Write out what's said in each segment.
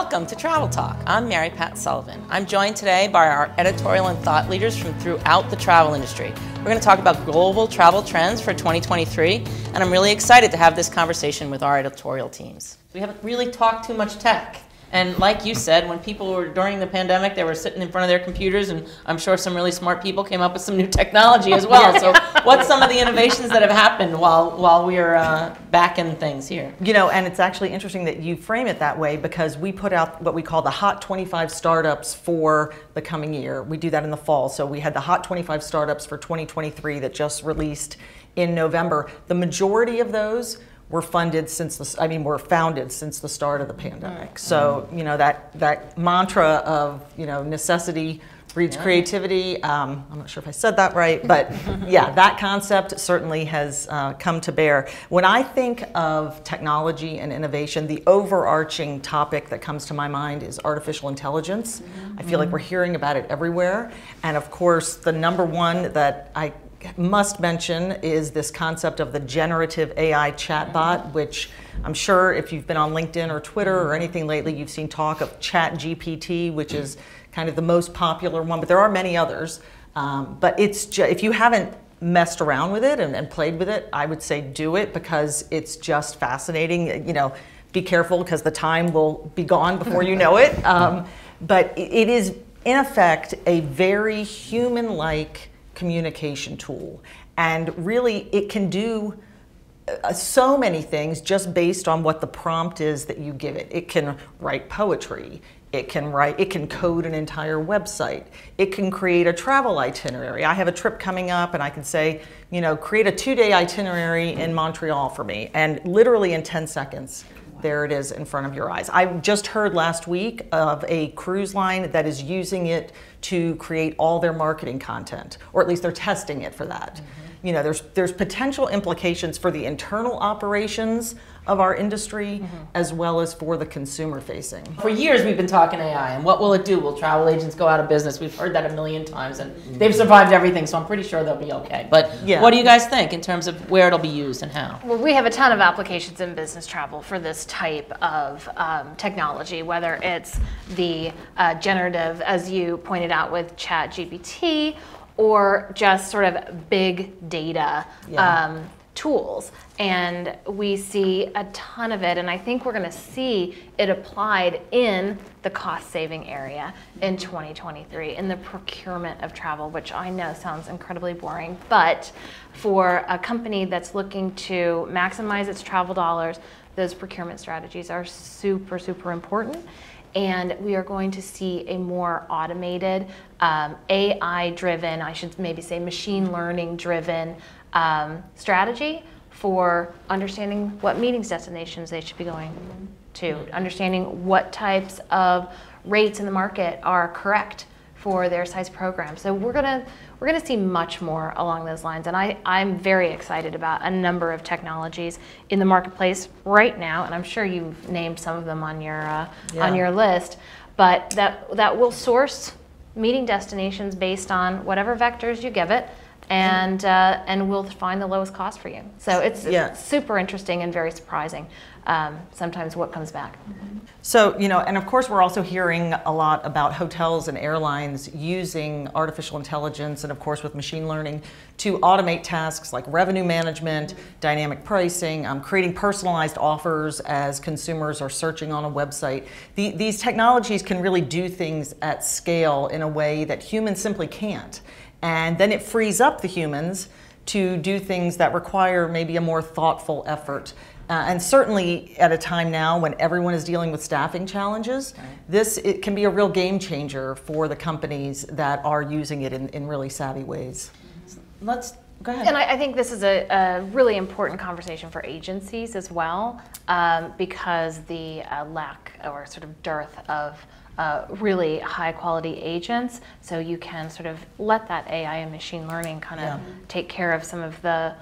Welcome to Travel Talk. I'm Mary Pat Sullivan. I'm joined today by our editorial and thought leaders from throughout the travel industry. We're going to talk about global travel trends for 2023, and I'm really excited to have this conversation with our editorial teams. We haven't really talked too much tech. And like you said, when people were during the pandemic, they were sitting in front of their computers, and I'm sure some really smart people came up with some new technology as well. So, what's some of the innovations that have happened while while we are uh, back in things here? You know, and it's actually interesting that you frame it that way because we put out what we call the Hot 25 startups for the coming year. We do that in the fall. So we had the Hot 25 startups for 2023 that just released in November. The majority of those were funded since the, I mean, were founded since the start of the pandemic. So, you know, that, that mantra of, you know, necessity breeds yeah. creativity. Um, I'm not sure if I said that right, but yeah, that concept certainly has uh, come to bear. When I think of technology and innovation, the overarching topic that comes to my mind is artificial intelligence. Mm -hmm. I feel like we're hearing about it everywhere. And of course, the number one that I must mention is this concept of the generative AI chatbot, which I'm sure if you've been on LinkedIn or Twitter or anything lately, you've seen talk of ChatGPT, which is kind of the most popular one, but there are many others. Um, but it's if you haven't messed around with it and, and played with it, I would say do it because it's just fascinating. You know, be careful because the time will be gone before you know it. Um, but it is, in effect, a very human-like communication tool. And really, it can do uh, so many things just based on what the prompt is that you give it. It can write poetry. It can write, it can code an entire website. It can create a travel itinerary. I have a trip coming up and I can say, you know, create a two day itinerary in Montreal for me. And literally in 10 seconds, there it is in front of your eyes. I just heard last week of a cruise line that is using it to create all their marketing content, or at least they're testing it for that. Mm -hmm. You know, there's there's potential implications for the internal operations of our industry mm -hmm. as well as for the consumer facing. For years we've been talking AI and what will it do? Will travel agents go out of business? We've heard that a million times and they've survived everything, so I'm pretty sure they'll be okay. But yeah. what do you guys think in terms of where it'll be used and how? Well, we have a ton of applications in business travel for this type of um, technology, whether it's the uh, generative, as you pointed out with Chat GPT, or just sort of big data yeah. um, tools and we see a ton of it and I think we're going to see it applied in the cost saving area in 2023 in the procurement of travel which I know sounds incredibly boring but for a company that's looking to maximize its travel dollars those procurement strategies are super super important and we are going to see a more automated um, AI driven I should maybe say machine learning driven um, strategy for understanding what meetings destinations they should be going to, understanding what types of rates in the market are correct for their size program. So we're gonna we're gonna see much more along those lines, and I I'm very excited about a number of technologies in the marketplace right now, and I'm sure you've named some of them on your uh, yeah. on your list, but that that will source meeting destinations based on whatever vectors you give it and uh, and we'll find the lowest cost for you. So it's, yeah. super interesting and very surprising. Um, sometimes what comes back. So you know, and of course we're also hearing a lot about hotels and airlines using artificial intelligence and of course with machine learning to automate tasks like revenue management, dynamic pricing, um, creating personalized offers as consumers are searching on a website. The, these technologies can really do things at scale in a way that humans simply can't. And then it frees up the humans to do things that require maybe a more thoughtful effort. Uh, and certainly at a time now when everyone is dealing with staffing challenges, right. this it can be a real game changer for the companies that are using it in, in really savvy ways. Let's go ahead. And I, I think this is a, a, really important conversation for agencies as well, um, because the uh, lack or sort of dearth of uh, really high quality agents. So you can sort of let that AI and machine learning kind of yeah. take care of some of the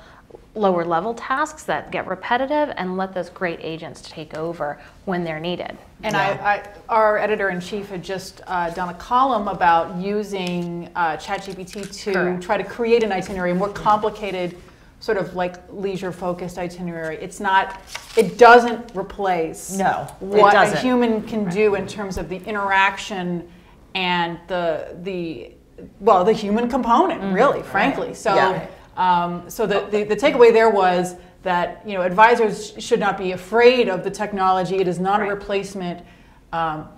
lower level tasks that get repetitive and let those great agents take over when they're needed. And yeah. I, I, our editor in chief had just uh, done a column about using uh, ChatGPT to Correct. try to create an itinerary, a more complicated sort of like leisure focused itinerary. It's not, it doesn't replace No, what a doesn't. human can do in terms of the interaction and the, the well, the human component, really, frankly. So, Yeah. Um, so the, the, the takeaway there was that you know advisors should not be afraid of the technology. It is not a replacement. Um,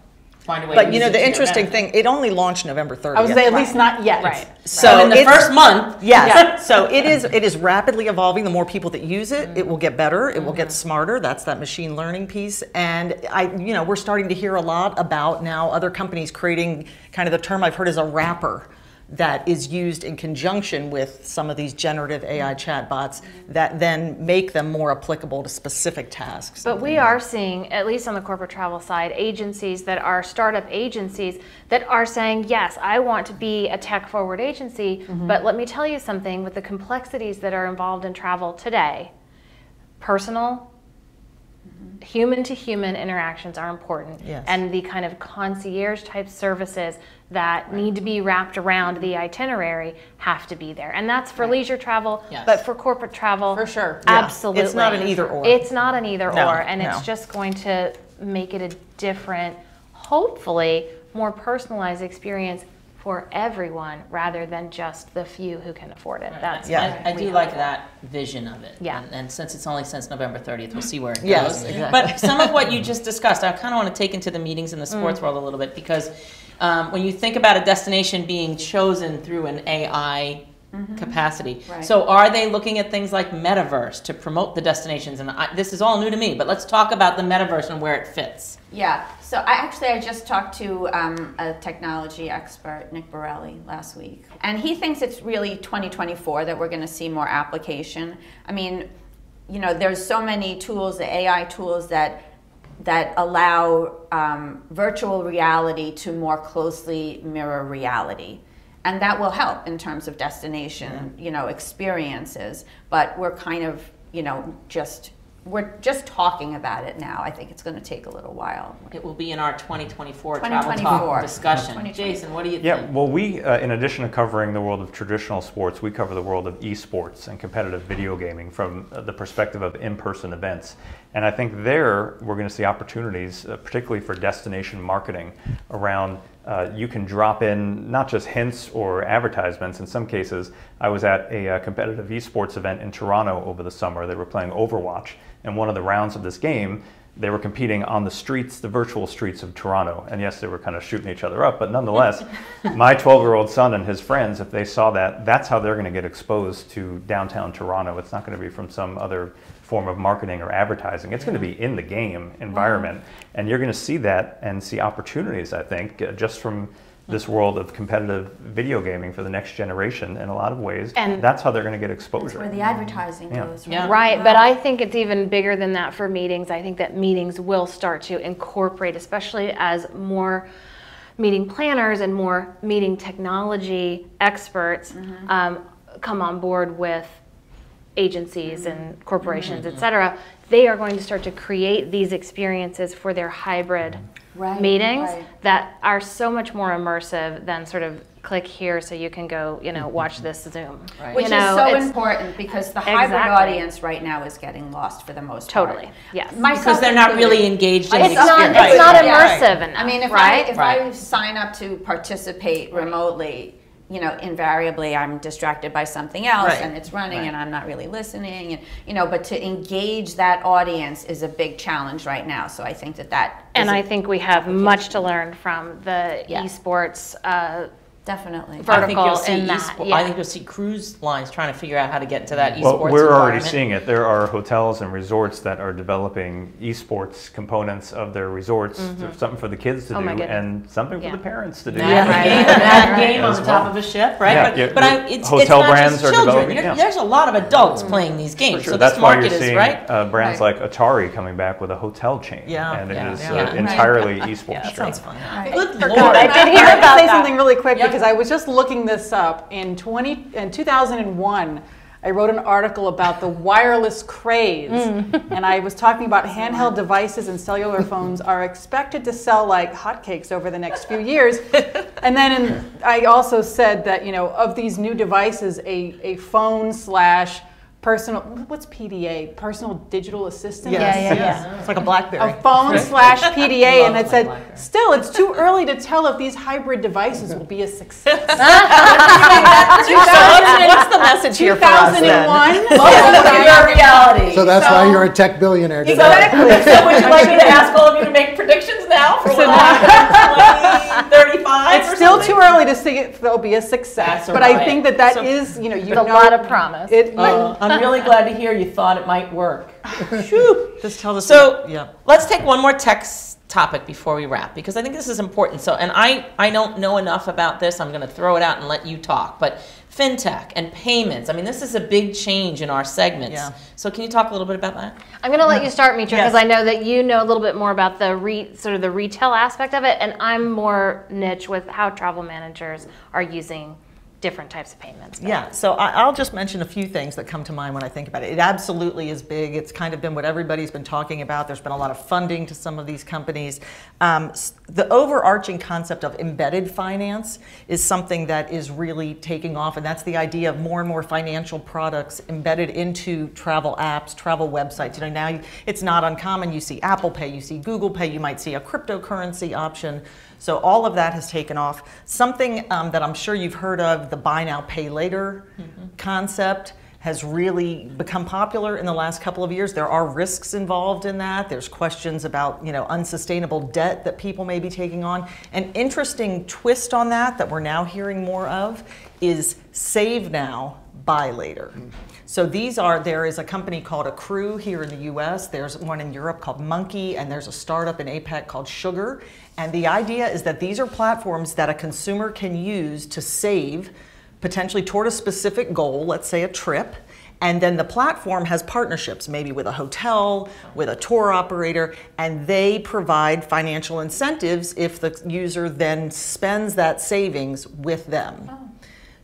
Find a way to But you know, the interesting thing, it only launched November 30th. I would say at least not yet. Right. So in the first month, Yes. So it is it is rapidly evolving. The more people that use it, it will get better. It will get Mm-hmm. smarter. That's that machine learning piece. And I, you know, we're starting to hear a lot about now other companies creating kind of the term I've heard is a wrapper that is used in conjunction with some of these generative AI chatbots that then make them more applicable to specific tasks. But we are seeing, at least on the corporate travel side, agencies that are startup agencies that are saying, yes, I want to be a tech forward agency, mm-hmm. but let me tell you something with the complexities that are involved in travel today, personal, human to human interactions are important. Yes. And the kind of concierge type services that need to be wrapped around the itinerary have to be there. And that's for leisure travel, Yes. but for corporate travel, For sure. Yeah. Absolutely. It's not an either or. It's not an either No, or, and no. it's just going to make it a different, hopefully, more personalized experience for everyone rather than just the few who can afford it. That's Yeah. I, I do like for. that vision of it. Yeah. And, and since it's only since November 30th, we'll see where it Yes, goes. exactly. But some of what you just discussed, I kind of want to take into the meetings in the Mm. sports world a little bit because um, when you think about a destination being chosen through an AI Mm-hmm. capacity, Right. so are they looking at things like metaverse to promote the destinations? And I, this is all new to me, but let's talk about the metaverse and where it fits. Yeah. So I actually I just talked to um, a technology expert, Nick Borelli, last week, and he thinks it's really 2024 that we're going to see more application. I mean, you know, there's so many tools, the AI tools that that allow um, virtual reality to more closely mirror reality. And that will help in terms of destination, you know, experiences. But we're kind of, you know, just we're just talking about it now. I think it's going to take a little while. It will be in our 2024, travel talk discussion. 2024. Jason, what do you Yeah, think? Yeah, well, we, uh, in addition to covering the world of traditional sports, we cover the world of esports and competitive video gaming from uh, the perspective of in person events. And I think there we're going to see opportunities, uh, particularly for destination marketing, around uh, you can drop in not just hints or advertisements. In some cases, I was at a uh, competitive esports event in Toronto over the summer. They were playing Overwatch, and one of the rounds of this game, they were competing on the streets, the virtual streets of Toronto. And yes, they were kind of shooting each other up, but nonetheless, my 12 year old son and his friends, if they saw that, that's how they're going to get exposed to downtown Toronto. It's not going to be from some other form of marketing or advertising. It's going to be in the game environment. And you're going to see that and see opportunities, I think, just from this world of competitive video gaming for the next generation in a lot of ways. And- that's how they're going to get exposure. Where the advertising Yeah. goes. Yeah. Right, but I think it's even bigger than that for meetings. I think that meetings will start to incorporate, especially as more meeting planners and more meeting technology experts mm-hmm. um, come on board with agencies and mm-hmm. corporations, mm-hmm. et cetera. They are going to start to create these experiences for their hybrid Right, meetings right. that are so much more immersive than sort of click here so you can go, you know, watch mm-hmm. this Zoom. Right. Which You know, is so important because the hybrid Exactly. audience right now is getting lost for the most part. Totally, yes. Myself Because they're not really engaged in It's the not, experience. it's not Right. immersive I enough, mean, if right? I if I sign up to participate remotely, you know, invariably I'm distracted by something else, Right. and it's running, Right. and I'm not really listening, and you know. But to engage that audience is a big challenge right now. So I think that that And I think we have much to learn from the Yeah. esports. Uh, definitely. Ver- I think you'll vertical see in that, yeah. I think you'll see cruise lines trying to figure out how to get into that esports Well, we're already seeing it. There are hotels and resorts that are developing esports components of their resorts, There's something for the kids to Oh do and something Yeah. for the parents to do. Mad right, game, right, mad right, game on the top well. of a ship, right? Yeah, but yeah, but I, it's, hotel it's not brands just are children. developing- yeah. There's a lot of adults playing these games. Sure, So that's this why you're is seeing right. uh, brands Right. like Atari coming back with a hotel chain, Yeah, and it is yeah, is yeah. uh, Yeah. entirely esports Yeah, that sounds fun. Good lord. I did hear I'd about say that. something really quick Yeah. Because I was just looking this up in 20 in 2001. I wrote an article about the wireless craze, mm. and I was talking about handheld devices and cellular phones are expected to sell like hotcakes over the next few years. and then in, I also said that you know of these new devices, a, a phone slash personal, what's PDA? Personal digital assistant? Yes, yeah, yes. yeah. It's like a BlackBerry. a phone slash PDA, and it said, BlackBerry. still, it's too early to tell if these hybrid devices will be a success. so what's, what's the message here for us then? 2001. Welcome to reality. So that's why you're a tech billionaire today. Exactly. So would you like me to ask all of you to make predictions now for what happened in 2035 It's still something? too early to see if there'll be a success, That's but I think that that So- is, you know, you With a lot of promise. It, Uh, I'm really glad to hear you thought it might work. Just tell us. So yeah. let's take one more text topic before we wrap because I think this is important. So, and I, I don't know enough about this. I'm going to throw it out and let you talk. But fintech and payments, I mean, this is a big change in our segments. Yeah. So, can you talk a little bit about that? I'm going to let you start, Mitra, because Yes. I know that you know a little bit more about the re, sort of the retail aspect of it, and I'm more niche with how travel managers are using different types of payments. Yeah, so I'll just mention a few things that come to mind when I think about it. It absolutely is big. It's kind of been what everybody's been talking about. There's been a lot of funding to some of these companies. Um, the overarching concept of embedded finance is something that is really taking off, and that's the idea of more and more financial products embedded into travel apps, travel websites. You know, now it's not uncommon. You see Apple Pay, you see Google Pay, you might see a cryptocurrency option. So all of that has taken off. Something um, that I'm sure you've heard of, the buy now, pay later concept has really become popular in the last couple of years. There are risks involved in that. There's questions about, you know, unsustainable debt that people may be taking on. An interesting twist on that that we're now hearing more of is save now, buy later. So these are there is a company called Accrue here in the US, there's one in Europe called Monkee and there's a startup in APAC called Sugar. And the idea is that these are platforms that a consumer can use to save potentially toward a specific goal, let's say a trip. And then the platform has partnerships, maybe with a hotel, with a tour operator, and they provide financial incentives if the user then spends that savings with them. Oh.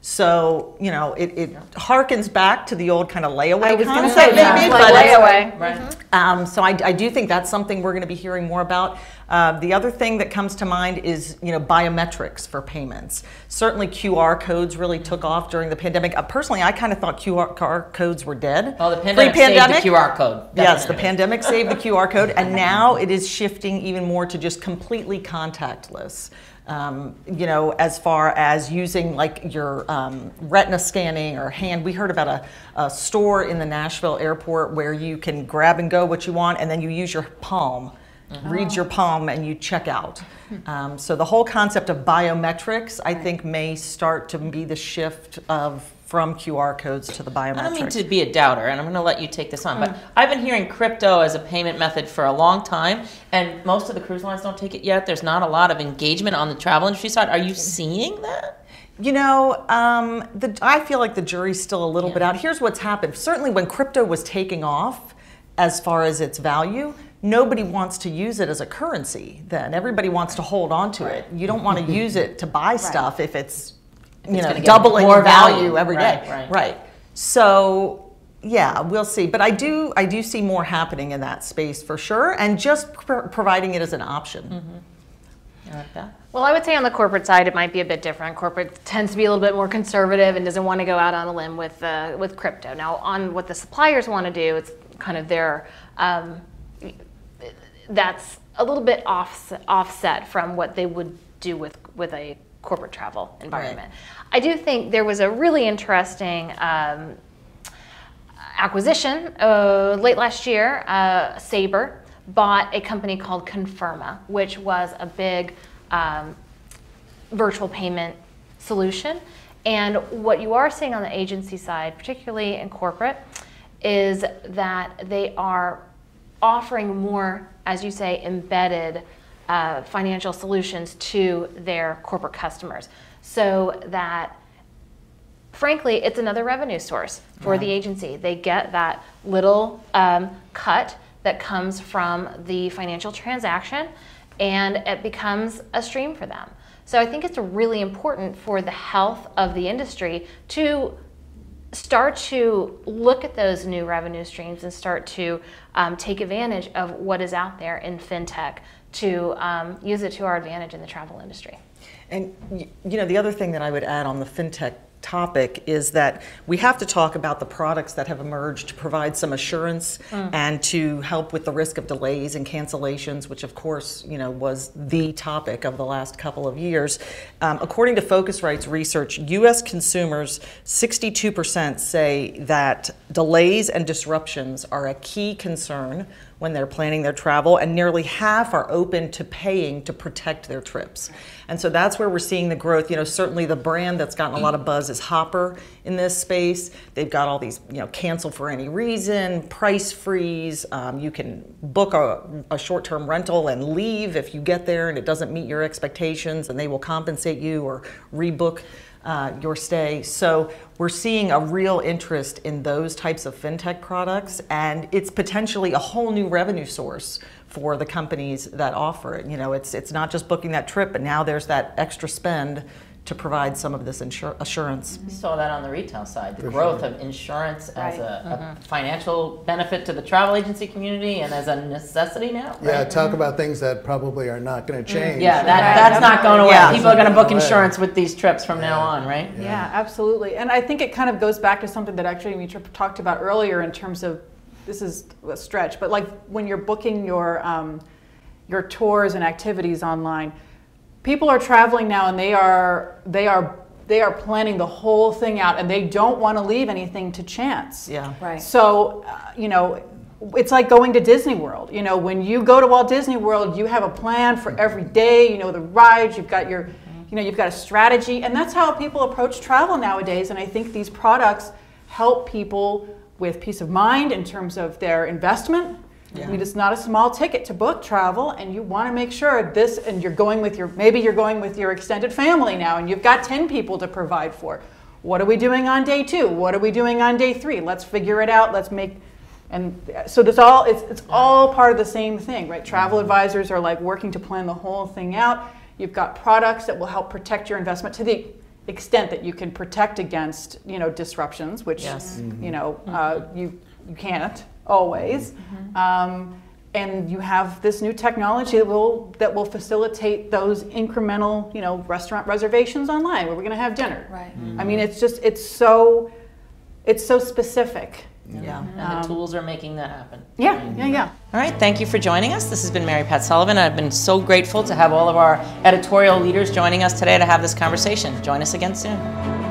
So, you know, it, it harkens back to the old kind of layaway I was going to concept, say that, maybe, like but it's- layaway. Right. um, so I, I do think that's something we're going to be hearing more about. Uh, the other thing that comes to mind is you know biometrics for payments. Certainly QR codes really took off during the pandemic. Uh, personally, I kind of thought QR codes were dead. Well, the pandemic saved the QR code. Yes, the pandemic saved the QR code, and now it is shifting even more to just completely contactless. Um, you know, as far as using like your um, retina scanning or hand, we heard about a, a store in the Nashville airport where you can grab and go what you want, and then you use your palm, reads your palm, and you check out. Um, so the whole concept of biometrics, I think, may start to be the shift of from QR codes to the biometrics. I don't mean to be a doubter, and I'm going to let you take this on, but I've been hearing crypto as a payment method for a long time, and most of the cruise lines don't take it yet. There's not a lot of engagement on the travel industry side. Are you seeing that? You know, um, the, I feel like the jury's still a little bit out. Here's what's happened. Certainly, when crypto was taking off, as far as its value, nobody wants to use it as a currency. Then everybody wants to hold on to it. You don't want to use it to buy stuff if it's, you know, doubling more in value, value. every day. Right, right. So yeah, we'll see. But I do, I do see more happening in that space for sure, and just pr- providing it as an option. You like that? Well, I would say on the corporate side, it might be a bit different. Corporate tends to be a little bit more conservative and doesn't want to go out on a limb with uh, with crypto. Now, on what the suppliers want to do, it's kind of their um, that's a little bit off, offset from what they would do with with a corporate travel environment. I do think there was a really interesting. Um, acquisition uh, late last year, uh, Sabre bought a company called Conferma, which was a big um, virtual payment solution. And what you are seeing on the agency side, particularly in corporate, is that they are offering more, as you say, embedded uh, financial solutions to their corporate customers so that frankly, it's another revenue source for the agency. They get that little um, cut that comes from the financial transaction, and it becomes a stream for them. So I think it's really important for the health of the industry to start to look at those new revenue streams and start to um, take advantage of what is out there in fintech to um, use it to our advantage in the travel industry. And you know, the other thing that I would add on the fintech topic is that we have to talk about the products that have emerged to provide some assurance and to help with the risk of delays and cancellations, which of course, you know, was the topic of the last couple of years. Um, according to PhocusWire's research, U.S. consumers, 62% say that delays and disruptions are a key concern when they're planning their travel, and nearly half are open to paying to protect their trips. And so that's where we're seeing the growth. You know, certainly the brand that's gotten a lot of buzz is Hopper in this space. They've got all these, you know, cancel for any reason, price freeze. Um, you can book a, a short term rental and leave if you get there and it doesn't meet your expectations, and they will compensate you or rebook uh, your stay. So we're seeing a real interest in those types of fintech products, and it's potentially a whole new revenue source for the companies that offer it. You know, it's it's not just booking that trip, but now there's that extra spend to provide some of this insur- assurance. We saw that on the retail side, the growth of insurance as Right. a, a mm-hmm. financial benefit to the travel agency community and as a necessity now. Yeah, right? talk mm-hmm. about things that probably are not going to mm. change. Yeah, that, Right, that's not going away. Yeah. People are going to book insurance with these trips from now on, right? Yeah, absolutely. And I think it kind of goes back to something that actually we talked about earlier in terms of this is a stretch, but like when you're booking your um, your tours and activities online, people are traveling now and they are they are they are planning the whole thing out and they don't want to leave anything to chance. Yeah. Right. So, uh, you know, it's like going to Disney World. You know, when you go to Walt Disney World, you have a plan for every day. You know the rides. You've got your, you know, you've got a strategy, and that's how people approach travel nowadays. And I think these products help people with peace of mind in terms of their investment. I mean, it's not a small ticket to book travel, and you want to make sure this. And you're going with your maybe you're going with your extended family now, and you've got ten people to provide for. What are we doing on day two? What are we doing on day three? Let's figure it out. Let's make and so there's all it's, it's all part of the same thing, right? Travel mm-hmm. advisors are like working to plan the whole thing out. You've got products that will help protect your investment to the extent that you can protect against you know disruptions, which Yes. you mm-hmm. know uh, mm-hmm. you you can't always. Um, and you have this new technology that will that will facilitate those incremental you know restaurant reservations online where we're going to have dinner. Right. Mm-hmm. I mean, it's just it's so it's so specific. Yeah. Mm-hmm. Um, and the tools are making that happen. Yeah, mm-hmm. yeah, yeah. All right, thank you for joining us. This has been Mary Pat Sullivan. I've been so grateful to have all of our editorial leaders joining us today to have this conversation. Join us again soon.